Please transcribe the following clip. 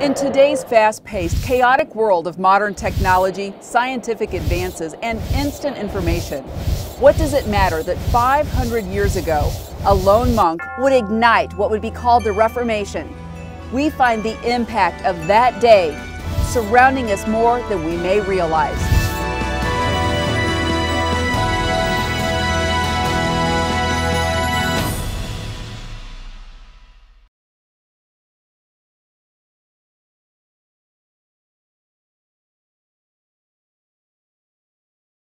In today's fast paced, chaotic world of modern technology, scientific advances, and instant information, what does it matter that 500 years ago, a lone monk would ignite what would be called the Reformation? We find the impact of that day surrounding us more than we may realize.